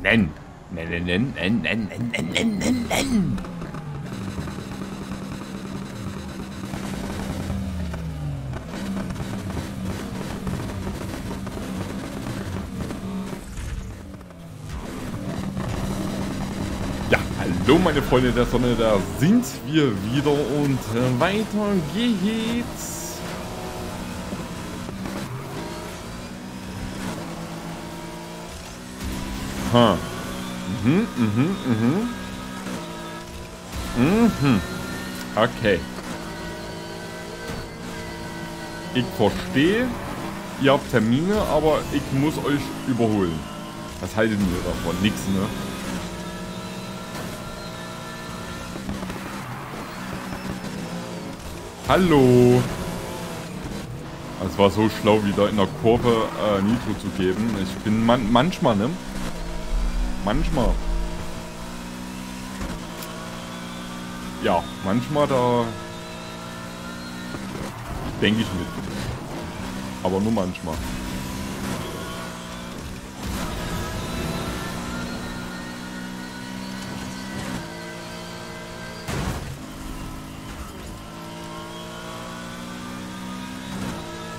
Nennen. Nennen, nennen, nennen, nennen, nennen, nennen, nennen, nennen. Ja, hallo meine Freunde der Sonne, da sind wir wieder und äh, weiter geht's. Ha. Mhm, mhm, mhm. Mhm. Okay. Ich verstehe, ihr habt Termine, aber ich muss euch überholen. Was haltet ihr davon? Nix, ne? Hallo. Es war so schlau, wieder in der Kurve äh, Nitro zu geben. Ich bin man manchmal, ne? Manchmal. Ja, manchmal da denke ich mit. Aber nur manchmal.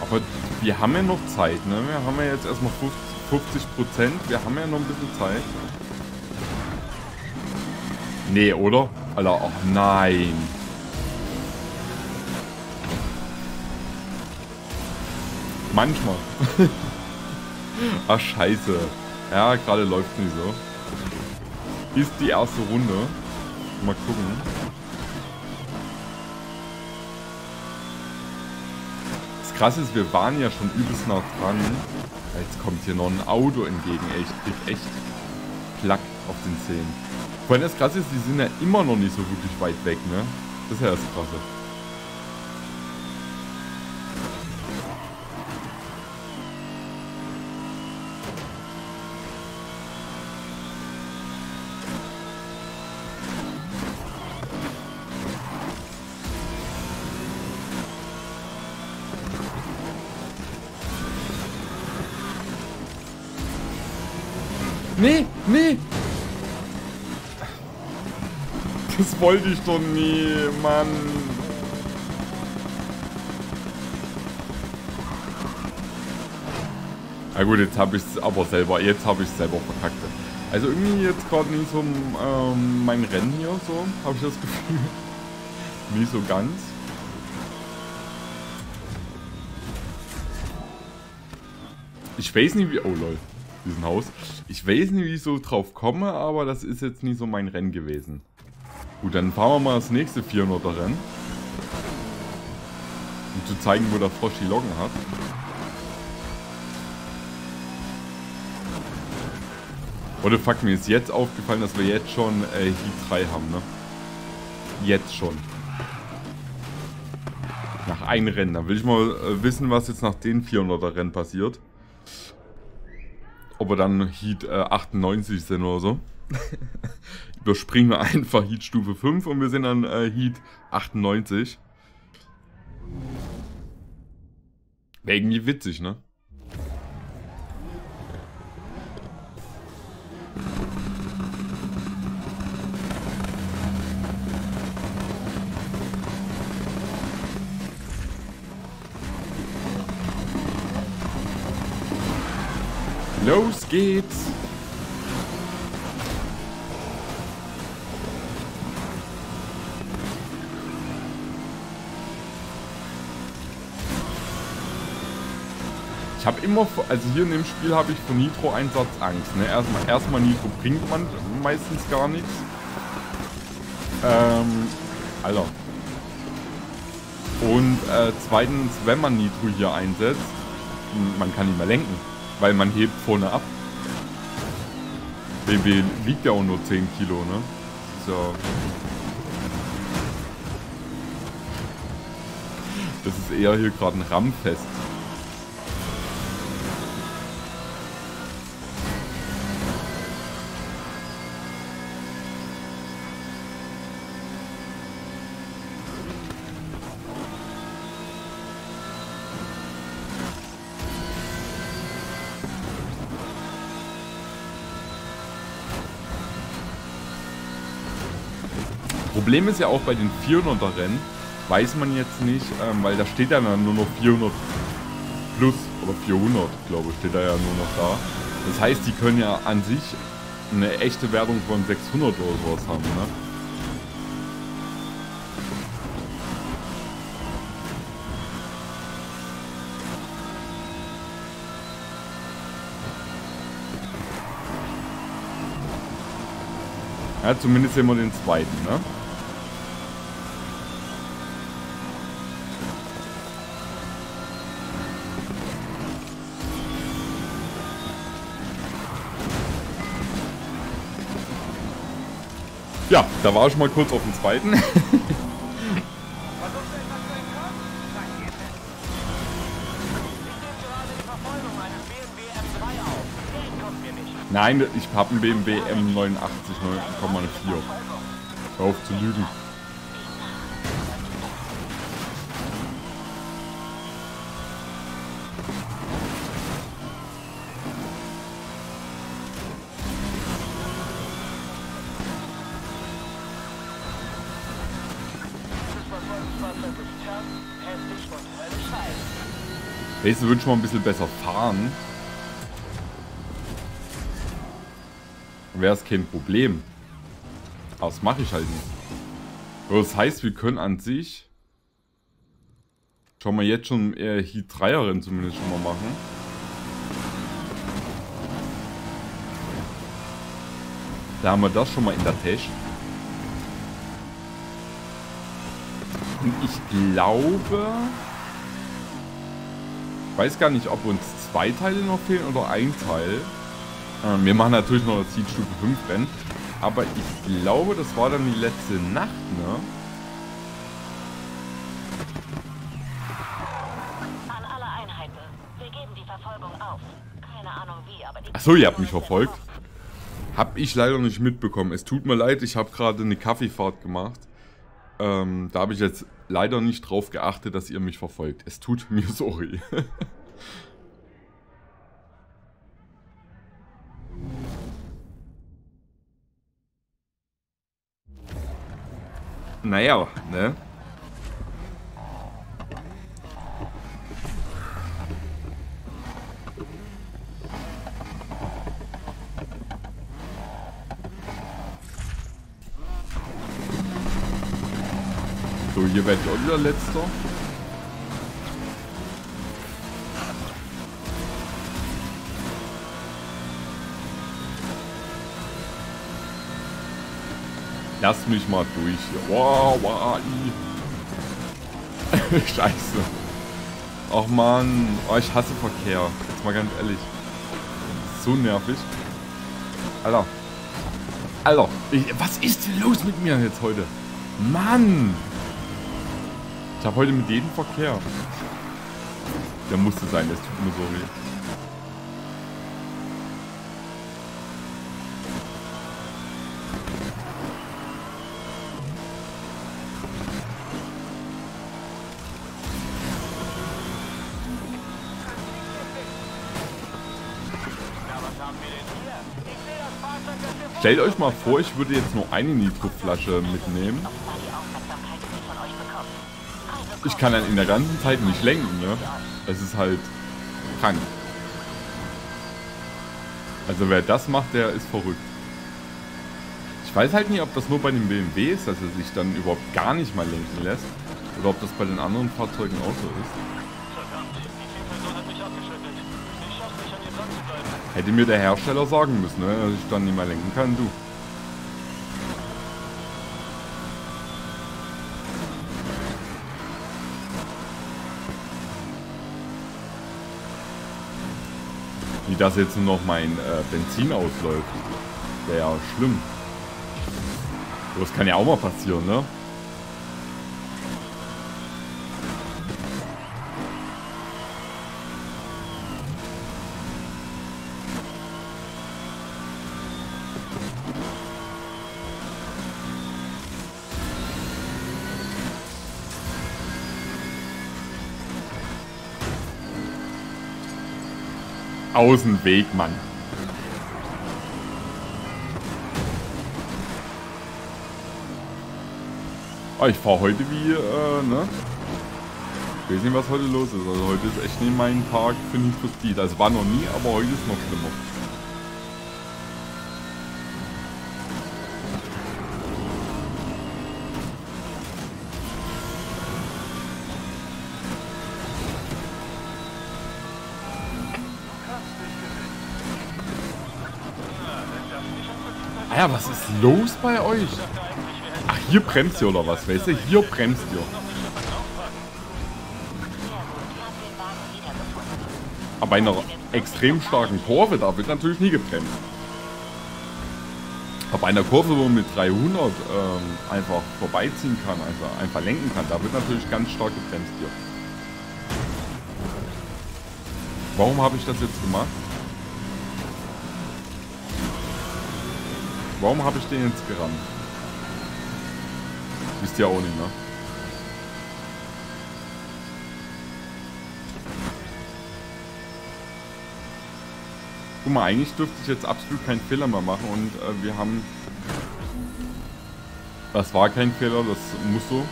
Aber wir haben ja noch Zeit, ne? Wir haben ja jetzt erstmal 50 Prozent. Wir haben ja noch ein bisschen Zeit. Nee, oder? Alter, ach nein. Manchmal. ach scheiße. Ja, gerade läuft nicht so. Ist die erste Runde. Mal gucken. Das krasse ist, wir waren ja schon übelst nah dran. Jetzt kommt hier noch ein Auto entgegen. Ey, ich krieg echt Plack auf den Zehen. Vor allem das krasse ist, die sind ja immer noch nicht so wirklich weit weg, ne? Das ist ja das krasse. Nee, nee. Das wollte ich doch nie, Mann. Na gut, jetzt habe ich es aber selber, jetzt habe ich es selber verkackt. Also irgendwie jetzt gerade nicht so ähm, mein Rennen hier, so, habe ich das Gefühl. nicht so ganz. Ich weiß nicht wie... Oh lol, diesen Haus. Ich weiß nicht, wie ich so drauf komme, aber das ist jetzt nicht so mein Rennen gewesen. Gut, dann fahren wir mal das nächste 400er Rennen. Um zu zeigen, wo der Frosch die Loggen hat. Oder fuck, mir ist jetzt aufgefallen, dass wir jetzt schon äh, Heat 3 haben, ne? Jetzt schon. Nach einem Rennen. Da will ich mal äh, wissen, was jetzt nach den 400er Rennen passiert. Ob wir dann Heat äh, 98 sind oder so. Überspringen wir einfach Heat Stufe 5 und wir sind dann äh, Heat 98. Wäre irgendwie witzig, ne? Los geht's! Ich habe immer, also hier in dem Spiel habe ich vor Nitro-Einsatz Angst. Ne? Erstmal, erstmal Nitro bringt man meistens gar nichts. Ähm, Alter. Und äh, zweitens, wenn man Nitro hier einsetzt, man kann nicht mehr lenken, weil man hebt vorne ab. BMW wiegt ja auch nur 10 Kilo, ne? So. Das ist eher hier gerade ein Rammfest. Problem ist ja auch bei den 400er Rennen, weiß man jetzt nicht, ähm, weil da steht ja dann nur noch 400 plus oder 400, glaube ich, steht da ja nur noch da. Das heißt, die können ja an sich eine echte Wertung von 600 oder sowas haben, ne? Ja, zumindest sehen wir den zweiten, ne? Ja, da war ich mal kurz auf dem zweiten. Nein, ich habe einen BMW M89 9,4. Hör auf zu lügen. Würde ich mal ein bisschen besser fahren. Wäre es kein Problem. Aber das mache ich halt nicht. Das heißt, wir können an sich... Schauen wir jetzt schon eher Heat 3er Rennen zumindest schon mal machen. Da haben wir das schon mal in der Tasche. Und ich glaube... Ich weiß gar nicht, ob uns zwei Teile noch fehlen oder ein Teil. Ähm, wir machen natürlich noch das Seed Stufe 5 Rennen. Aber ich glaube, das war dann die letzte Nacht, ne? Achso, ihr habt mich verfolgt. Hab ich leider nicht mitbekommen. Es tut mir leid, ich habe gerade eine Kaffeefahrt gemacht. Ähm, da habe ich jetzt leider nicht drauf geachtet, dass ihr mich verfolgt. Es tut mir sorry. naja, ne? So, hier werde ich auch wieder letzter. Lass mich mal durch hier. Wow, wow. Scheiße. Ach man, oh, ich hasse Verkehr. Jetzt mal ganz ehrlich. So nervig. Alter. Alter, ich, was ist denn los mit mir jetzt heute? Mann! Ich habe heute mit jedem Verkehr. Der musste sein, das tut mir so weh. Stellt euch mal vor, ich würde jetzt nur eine Nitroflasche mitnehmen. Ich kann dann in der ganzen Zeit nicht lenken, ne? Es ist halt krank. Also wer das macht, der ist verrückt. Ich weiß halt nicht, ob das nur bei dem BMW ist, dass er sich dann überhaupt gar nicht mal lenken lässt. Oder ob das bei den anderen Fahrzeugen auch so ist. Hätte mir der Hersteller sagen müssen, ne, dass ich dann nicht mehr lenken kann, du. Wie das jetzt nur noch mein äh, Benzin ausläuft. Wäre ja schlimm. Das kann ja auch mal passieren, ne? Aus dem Weg, Mann. Oh, ich fahre heute wie, äh, ne? Ich weiß nicht, was heute los ist. Also heute ist echt nicht mein Tag für Need for Speed. Also war noch nie, aber heute ist noch schlimmer. Los bei euch? Ach, hier bremst ihr oder was? Weißt du, hier bremst ihr. Aber bei einer extrem starken Kurve, da wird natürlich nie gebremst. Aber bei einer Kurve, wo man mit 300 ähm, einfach vorbeiziehen kann, also einfach lenken kann, da wird natürlich ganz stark gebremst hier. Warum habe ich das jetzt gemacht? Warum habe ich den jetzt gerannt? Wisst ihr auch nicht, ne? Guck mal, eigentlich dürfte ich jetzt absolut keinen Fehler mehr machen und äh, wir haben... Das war kein Fehler, das muss so.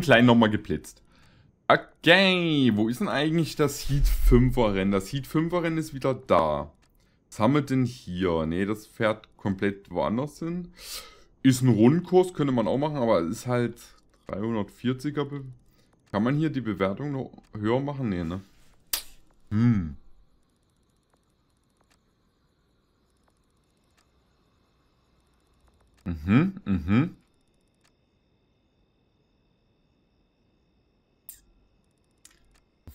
Klein nochmal geblitzt. Okay, wo ist denn eigentlich das Heat 5er Rennen? Das Heat 5er Rennen ist wieder da. Was haben wir denn hier? Ne, das fährt komplett woanders hin. Ist ein Rundkurs, könnte man auch machen, aber es ist halt 340er. Be Kann man hier die Bewertung noch höher machen? Ne, ne? Hm. Mhm, mhm.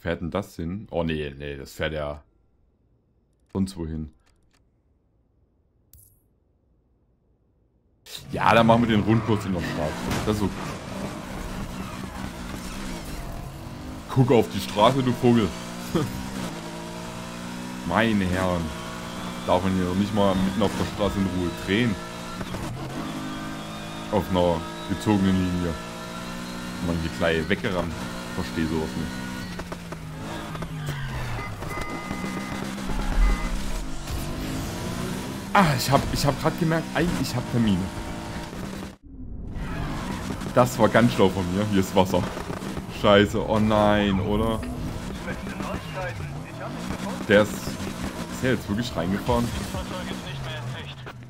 Fährt denn das hin? Oh nee, nee, das fährt ja sonst wohin. Ja, dann machen wir den Rundkurs in der Straße. Das ist okay. Guck auf die Straße, du Vogel. Meine Herren. Darf man hier nicht mal mitten auf der Straße in Ruhe drehen. Auf einer gezogenen Linie. Man hier gleich weggerannt. Verstehe sowas nicht. Ah, ich habe ich hab gerade gemerkt, ich habe Termine. Das war ganz schlau von mir. Hier ist Wasser. Scheiße, oh nein, oder? Der ist... Ist der jetzt wirklich reingefahren?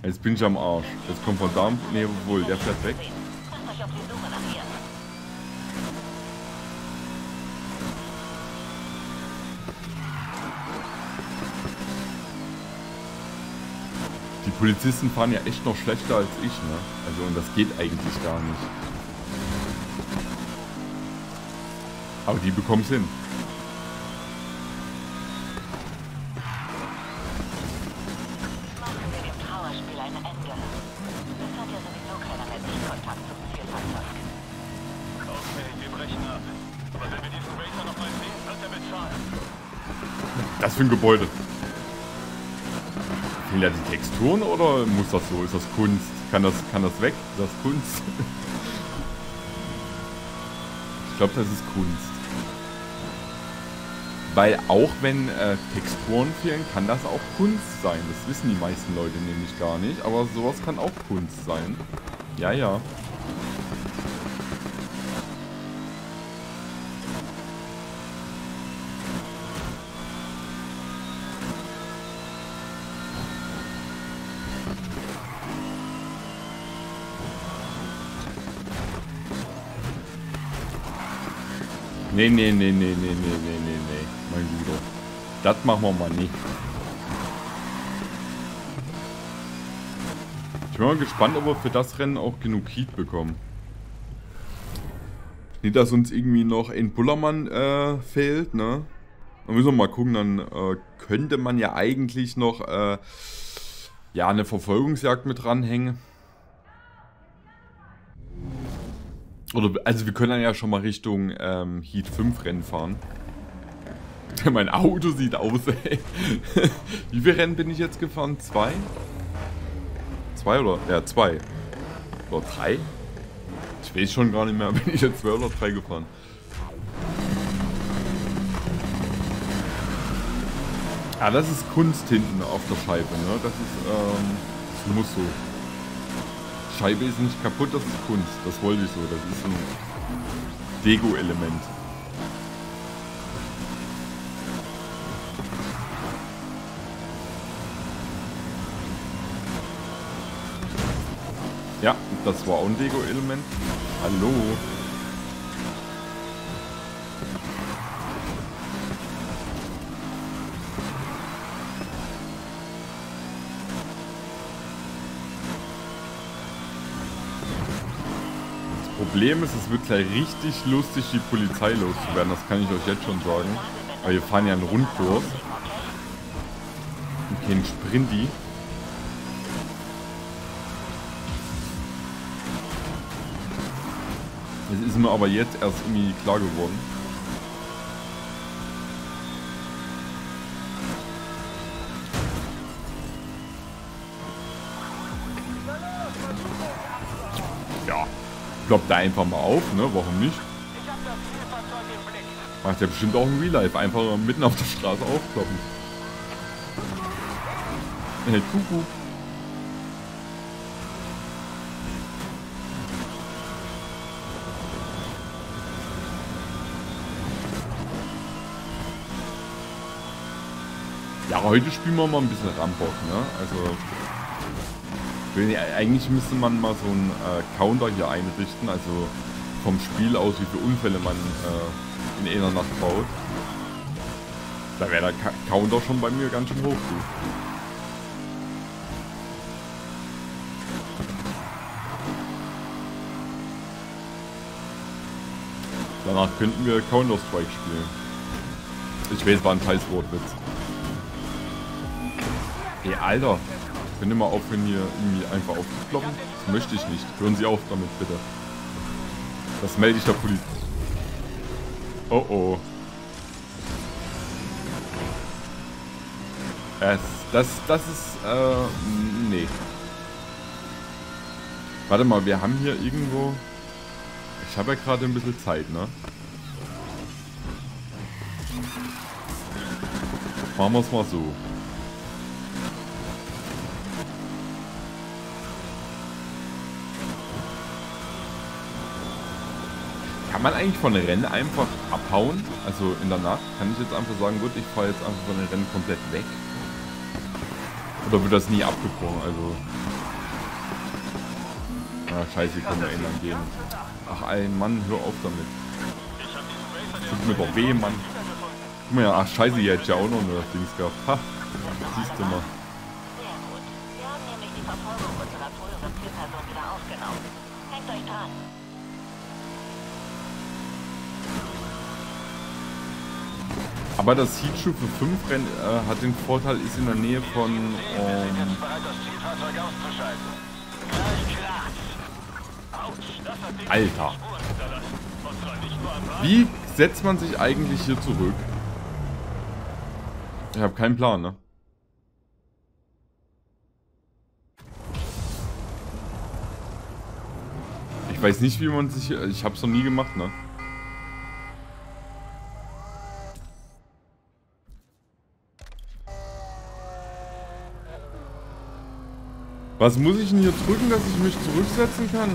Jetzt bin ich am Arsch. Jetzt kommt von da... Ne, wohl, der fährt weg. Polizisten fahren ja echt noch schlechter als ich, ne? Also und das geht eigentlich gar nicht. Aber die bekommen es hin. Das für ein Gebäude. Fehlen da die Texturen oder muss das so? Ist das Kunst? Kann das, kann das weg? Ist das Kunst? ich glaube, das ist Kunst. Weil auch wenn äh, Texturen fehlen, kann das auch Kunst sein. Das wissen die meisten Leute nämlich gar nicht. Aber sowas kann auch Kunst sein. Ja, ja. Nee, nee, nee, nee, nee, nee, nee, nee, nee. mein Bruder. Das machen wir mal nicht. Ich bin mal gespannt, ob wir für das Rennen auch genug Heat bekommen. Nicht, dass uns irgendwie noch ein Bullermann äh, fehlt, ne? Dann müssen wir mal gucken, dann äh, könnte man ja eigentlich noch äh, ja, eine Verfolgungsjagd mit dranhängen. Oder, also wir können dann ja schon mal Richtung ähm, Heat 5 Rennen fahren. mein Auto sieht aus, ey. Wie viele Rennen bin ich jetzt gefahren? Zwei? Zwei oder? Ja, zwei. Oder drei? Ich weiß schon gar nicht mehr, bin ich jetzt zwei oder drei gefahren. Ah, das ist Kunst hinten auf der Scheibe, ne? Das ist, ähm, das muss so. Scheibe ist nicht kaputt, das ist Kunst. Das wollte ich so. Das ist ein Dego-Element. Ja, das war auch ein Dego-Element. Hallo. Problem ist, es wird gleich richtig lustig, die Polizei loszuwerden. Das kann ich euch jetzt schon sagen. Weil wir fahren ja einen Rundkurs. Und keinen Sprinti. Das ist mir aber jetzt erst irgendwie klar geworden. Ploppt da einfach mal auf, ne? Warum nicht? Macht ja bestimmt auch im Real Life. Einfach mitten auf der Straße aufkloppen. Hey, Kuckuck. Ja, heute spielen wir mal ein bisschen Rambock, ne? Also eigentlich müsste man mal so einen äh, Counter hier einrichten, also vom Spiel aus, wie viele Unfälle man äh, in einer Nacht baut. Da wäre der Ka Counter schon bei mir ganz schön hoch. Du. Danach könnten wir Counter-Strike spielen. Ich weiß, war ein scheiß Wortwitz. Ey, Alter. Ihr mal aufhören, hier irgendwie einfach aufzukloppen? Das möchte ich nicht. Hören Sie auf damit, bitte. Das melde ich der Polizei. Oh oh. Es, das, das ist, äh, nee. Warte mal, wir haben hier irgendwo... Ich habe ja gerade ein bisschen Zeit, ne? Machen wir es mal so. Man eigentlich von Rennen einfach abhauen? Also in der Nacht? Kann ich jetzt einfach sagen, gut, ich fahre jetzt einfach von den Rennen komplett weg? Oder wird das nie abgebrochen? Also... Ah, scheiße, ich kann mir ändern gehen. Ach, ein Mann, hör auf damit. Tut mir doch weh, Mann. Guck mal, ach scheiße, hier hätte ja auch noch eine Dings gehabt. Ha, siehst du mal. Hängt euch dran. Aber das Heatstufe 5 Rennen äh, hat den Vorteil, ist in der Nähe von... Ähm, Alter. Wie setzt man sich eigentlich hier zurück? Ich habe keinen Plan, ne? Ich weiß nicht, wie man sich... Ich habe es noch nie gemacht, ne? Was muss ich denn hier drücken, dass ich mich zurücksetzen kann?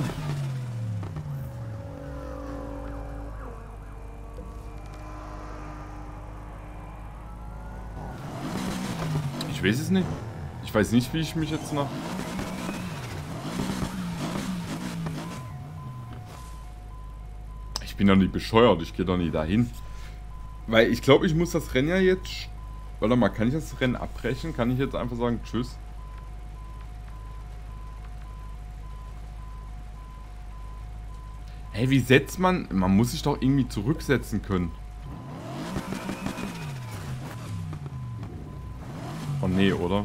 Ich weiß es nicht. Ich weiß nicht, wie ich mich jetzt nach... Ich bin doch nicht bescheuert, ich gehe doch nicht dahin. Weil ich glaube, ich muss das Rennen ja jetzt... Warte mal, kann ich das Rennen abbrechen? Kann ich jetzt einfach sagen, tschüss? Hey, wie setzt man... Man muss sich doch irgendwie zurücksetzen können. Oh nee, oder?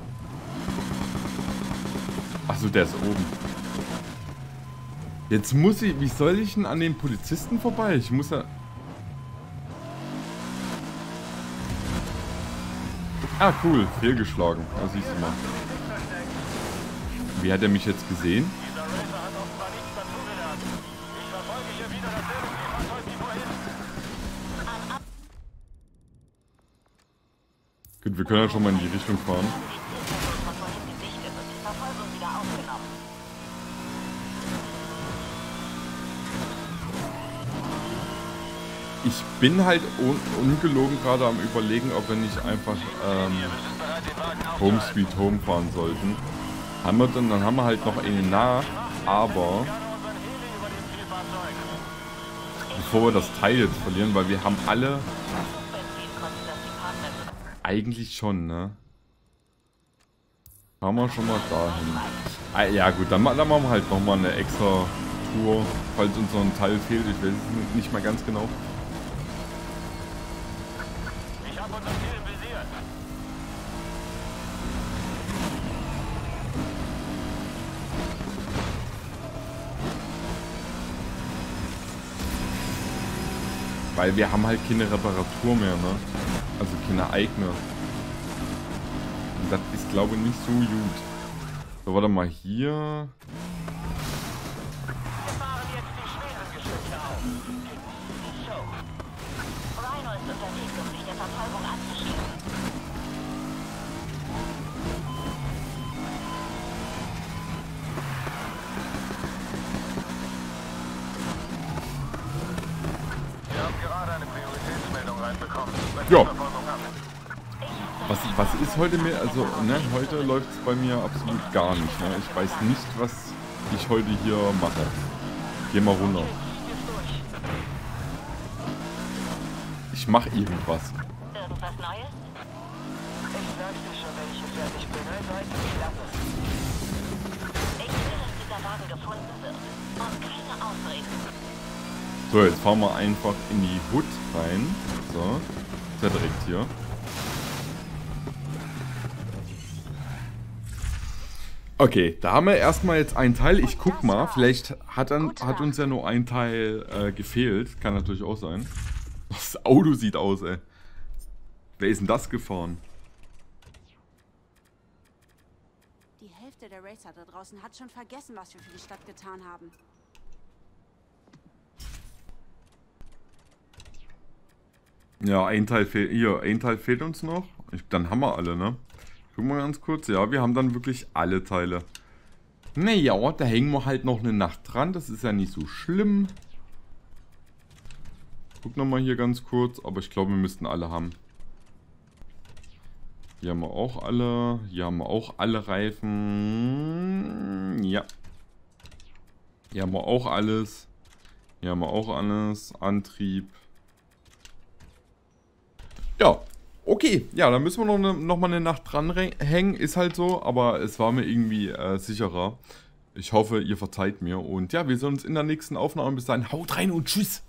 Achso, der ist oben. Jetzt muss ich... Wie soll ich denn an den Polizisten vorbei? Ich muss ja... Ah, cool. Fehlgeschlagen. Da siehst du mal. Wie hat er mich jetzt gesehen? Können ja schon mal in die Richtung fahren. Ich bin halt un ungelogen gerade am überlegen, ob wir nicht einfach ähm, Home Sweet Home fahren sollten. Haben wir dann, dann haben wir halt noch eine nach, aber bevor wir das Teil jetzt verlieren, weil wir haben alle eigentlich schon, ne? Fahren wir schon mal dahin. Ah, ja gut, dann, dann machen wir halt nochmal eine extra Tour, falls uns noch ein Teil fehlt. Ich weiß es nicht mal ganz genau. Weil wir haben halt keine Reparatur mehr, ne? Also keine eigene. Und das ist, glaube ich, nicht so gut. So, warte mal, hier... Wir fahren jetzt die schweren Geschütze auf. Ja. Was, was ist heute mehr? Also, ne, heute läuft es bei mir absolut gar nicht. Ne? Ich weiß nicht, was ich heute hier mache. Geh mal runter. Ich mache irgendwas. Irgendwas Neues? Ich sag dir schon, wenn ich fertig bin. Also ich lass es. Ich will, dass dieser Wagen gefunden wird. Und keine Ausreden. So, jetzt fahren wir einfach in die Hut rein. So. Ist ja direkt hier. Okay, da haben wir erstmal jetzt einen Teil. Ich guck mal, vielleicht hat, dann, hat uns ja nur ein Teil äh, gefehlt. Kann natürlich auch sein. Das Auto sieht aus, ey. Wer ist denn das gefahren? Die Hälfte der Racer da draußen hat schon vergessen, was wir für die Stadt getan haben. Ja, ein Teil fehlt. Hier, ein Teil fehlt uns noch. Ich, dann haben wir alle, ne? Gucken wir ganz kurz. Ja, wir haben dann wirklich alle Teile. Naja, da hängen wir halt noch eine Nacht dran. Das ist ja nicht so schlimm. Guck nochmal hier ganz kurz. Aber ich glaube, wir müssten alle haben. Hier haben wir auch alle. Hier haben wir auch alle Reifen. Ja. Hier haben wir auch alles. Hier haben wir auch alles. Antrieb. Ja, okay. Ja, dann müssen wir noch, ne, noch mal eine Nacht dranhängen. Ist halt so, aber es war mir irgendwie äh, sicherer. Ich hoffe, ihr verzeiht mir. Und ja, wir sehen uns in der nächsten Aufnahme. Bis dahin, haut rein und tschüss.